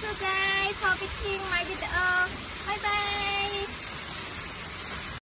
Thank guys for watching my video. Bye bye.